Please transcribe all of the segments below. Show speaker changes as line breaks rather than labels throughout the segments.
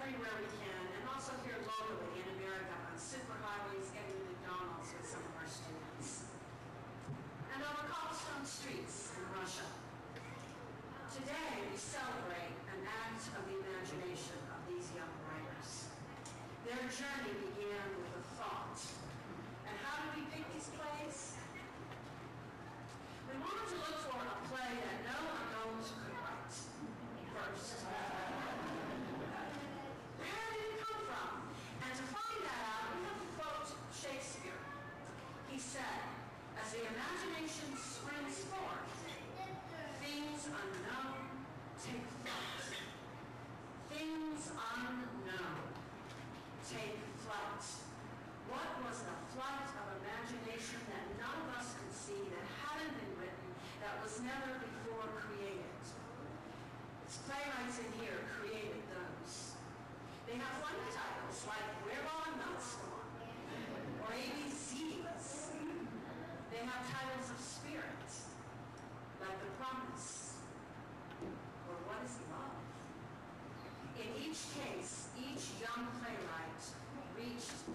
everywhere we can, and also here locally in America on superhighways and in McDonald's with some of our students, and on cobblestone streets in Russia. Today, we celebrate an act of the imagination of these young writers. Their journey began with a thought. And how did we pick these plays? We wanted to look for a play that no adult could write first. said, as the imagination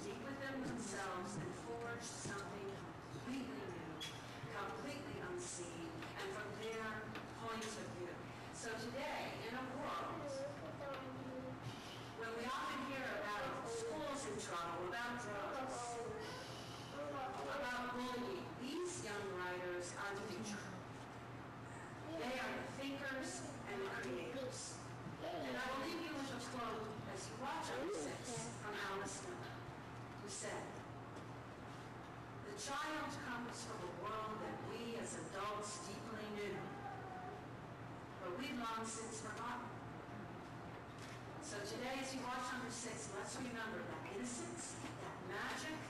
deep within themselves and forge something completely new, completely unseen, and from their point of view. So today, long since forgotten. So today, as you watch number six, let's remember that innocence, that magic,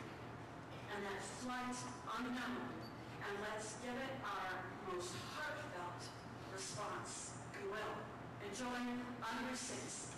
and that flight unknown, and let's give it our most heartfelt response. We will. Enjoy number six.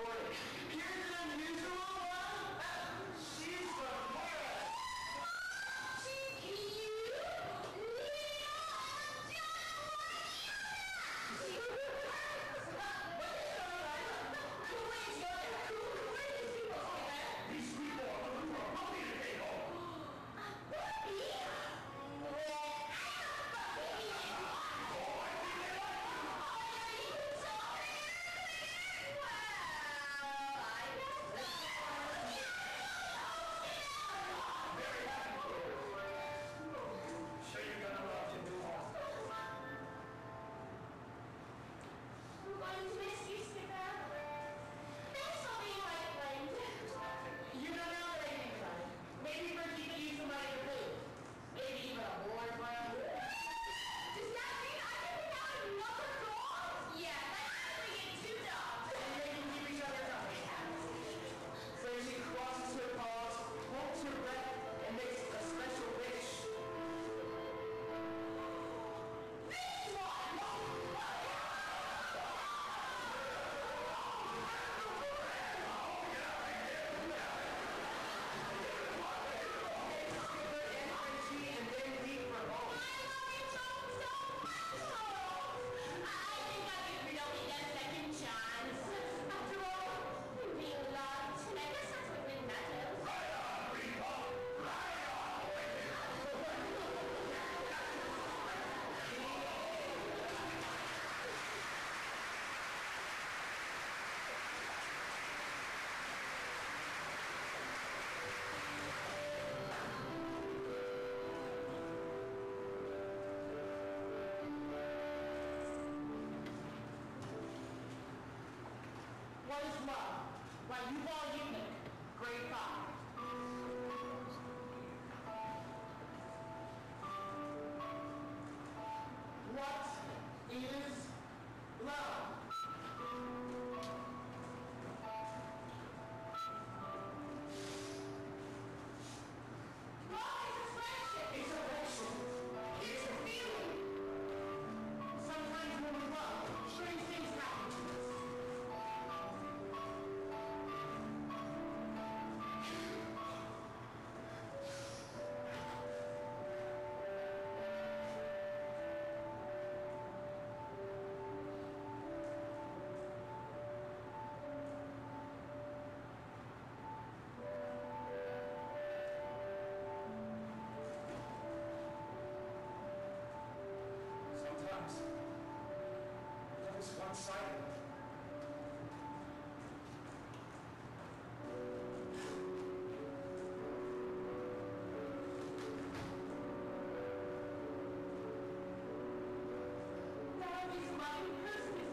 important. is love.
Why you
all eunuch, grade 5. times. That is
one-sided.
That is my Christmas.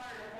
Tired of.